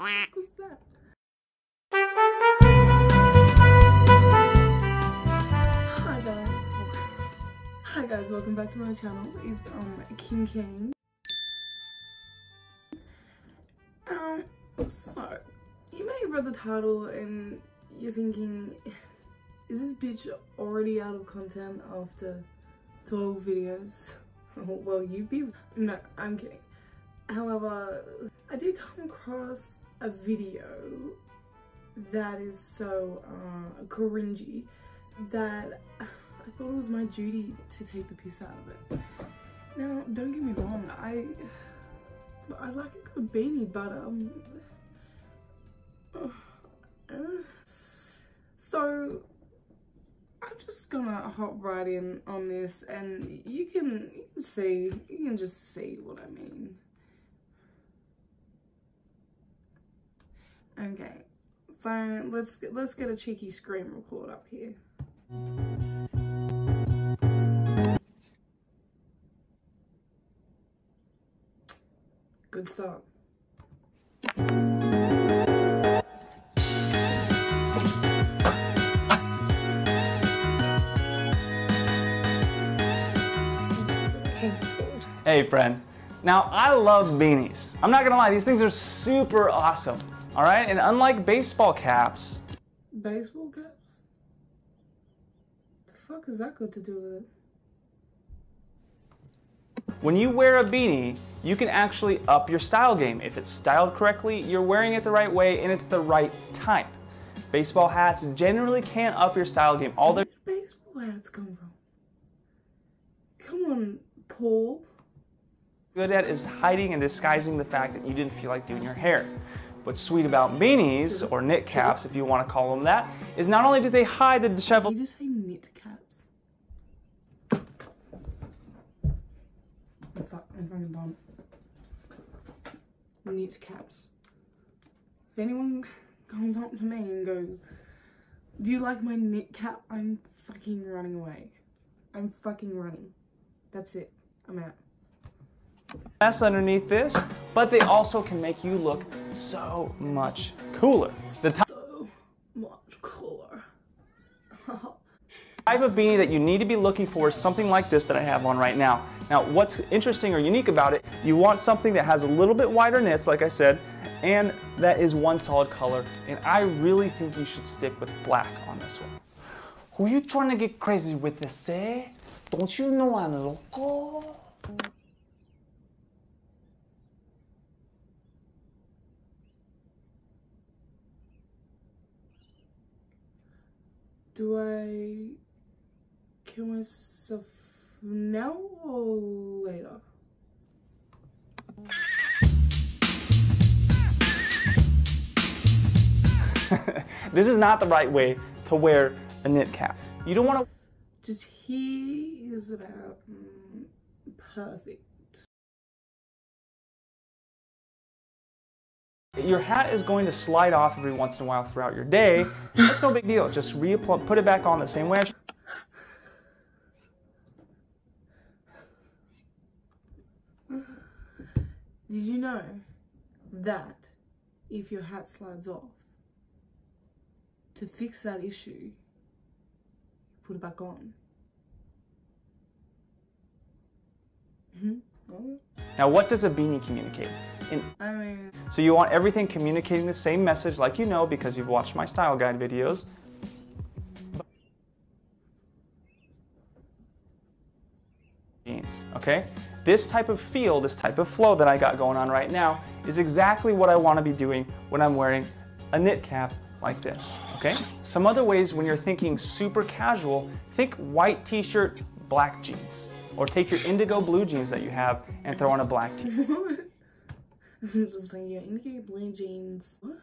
What was that? Hi guys. Hi guys, welcome back to my channel. It's um Kim Keane. Um, so you may have read the title and you're thinking, is this bitch already out of content after 12 videos? well, you be no, I'm kidding. However, I did come across a video that is so uh, cringy that I thought it was my duty to take the piss out of it. Now, don't get me wrong, I I like a good beanie, but um, uh, so I'm just gonna hop right in on this, and you can you can see you can just see what I mean. Okay, fine. Let's get, let's get a cheeky scream record up here. Good start. Hey friend. Now I love beanies. I'm not gonna lie, these things are super awesome. All right, and unlike baseball caps, Baseball caps? The fuck is that got to do with it? when you wear a beanie, you can actually up your style game. If it's styled correctly, you're wearing it the right way and it's the right type. Baseball hats generally can't up your style game. All did baseball hats come from? Come on, Paul. good at is hiding and disguising the fact that you didn't feel like doing your hair. What's sweet about beanies, or knit caps if you want to call them that, is not only do they hide the disheveled You just say knit caps. I'm, fu- I'm fucking done. Knit caps. If anyone comes up to me and goes, Do you like my knit cap? I'm fucking running away. I'm fucking running. That's it. I'm out. Vest underneath this, but they also can make you look so much cooler. The type So much cooler. type of beanie that you need to be looking for is something like this that I have on right now. Now, what's interesting or unique about it, you want something that has a little bit wider knits, like I said, and that is one solid color. And I really think you should stick with black on this one. Who you trying to get crazy with this, eh? Don't you know I'm loco? Do I kill myself now or later? this is not the right way to wear a knit cap. You don't want to Just he is about mm, perfect. Your hat is going to slide off every once in a while throughout your day. That's no big deal. Just reapply, put it back on the same way. Did you know that if your hat slides off, to fix that issue, put it back on? hmm Now, what does a beanie communicate? In, I mean, so you want everything communicating the same message, like you know because you've watched my style guide videos. Jeans, okay? This type of feel, this type of flow that I got going on right now is exactly what I want to be doing when I'm wearing a knit cap like this, okay? Some other ways when you're thinking super casual, think white t-shirt, black jeans. Or take your indigo blue jeans that you have and throw on a black t I'm just like, yeah, indigo blue jeans. What?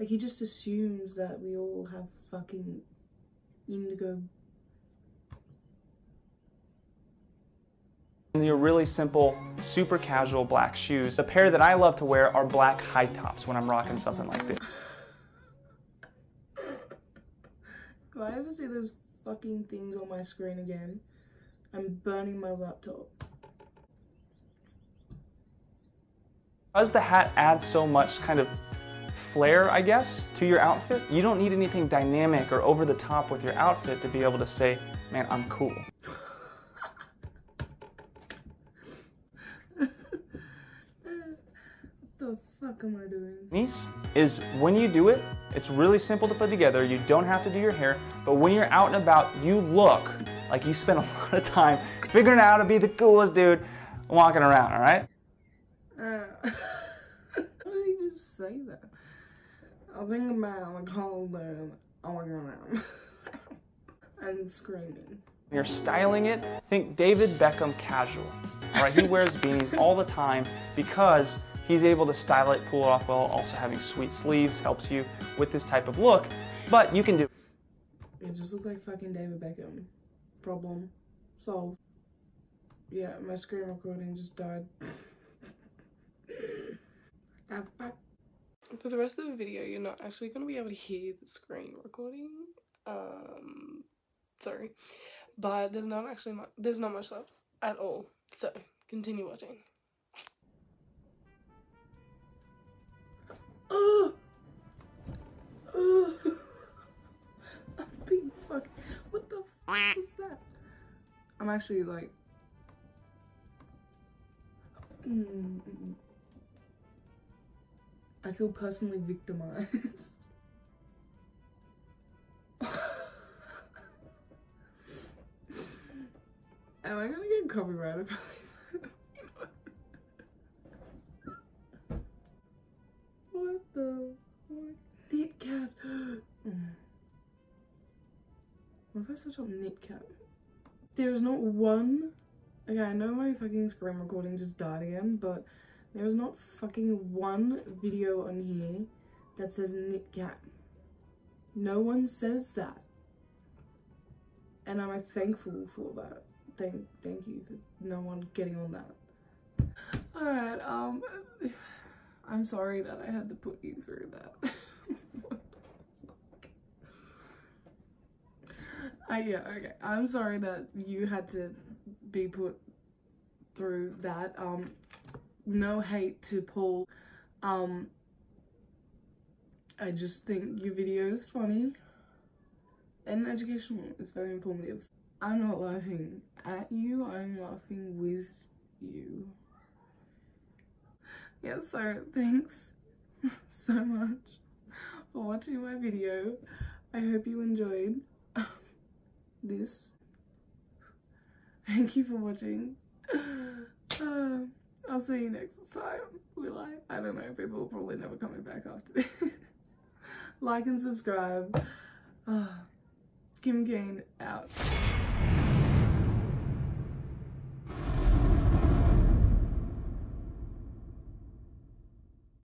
Like, he just assumes that we all have fucking indigo. And your really simple, super casual black shoes. The pair that I love to wear are black high tops when I'm rocking something like this. If I ever see those fucking things on my screen again, I'm burning my laptop. Because the hat adds so much kind of flair, I guess, to your outfit, you don't need anything dynamic or over the top with your outfit to be able to say, man, I'm cool. What the fuck am I doing? Niece, is when you do it, it's really simple to put together. You don't have to do your hair, but when you're out and about, you look like you spend a lot of time figuring out how to be the coolest dude walking around, all right? Uh, Why did he just say that? I think about the calls down all around and screaming. You're styling it, think David Beckham casual. All right, he wears beanies all the time because he's able to style it, pull it off well. Also having sweet sleeves helps you with this type of look, but you can do It just looked like fucking David Beckham. Problem solved. Yeah, my screen recording just died. For the rest of the video, you're not actually going to be able to hear the screen recording. Um, sorry. But there's not actually much, there's not much left at all. So, continue watching. Oh! Oh! What was that? I'm actually like. Mm, mm, mm. I feel personally victimized. Am I gonna get copyrighted I search up? There's not one. Okay, I know my fucking screen recording just died again, but there's not fucking one video on here that says knit cat. No one says that. And I'm thankful for that. Thank thank you for no one getting on that. Alright, um I'm sorry that I had to put you through that. I yeah, okay. I'm sorry that you had to be put through that. Um no hate to Paul. Um I just think your video is funny and educational. It's very informative. I'm not laughing at you, I'm laughing with you. Yeah, so thanks so much for watching my video. I hope you enjoyed this. Thank you for watching. Uh, I'll see you next time. Will I? I don't know. People will probably never coming back after this. like and subscribe. Uh, Kim Keane out.